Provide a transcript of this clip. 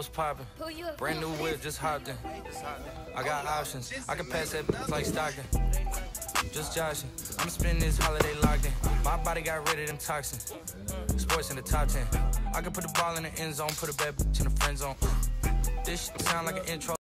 What's poppin'? Who you Brand new whip, just hopped in. I got options. I can pass that like Stockton. Just joshing. I'm spending this holiday locked in. My body got rid of them toxins. Sports in the top 10. I can put the ball in the end zone, put a bad bitch in the friend zone. Uh. This shit sound like an intro.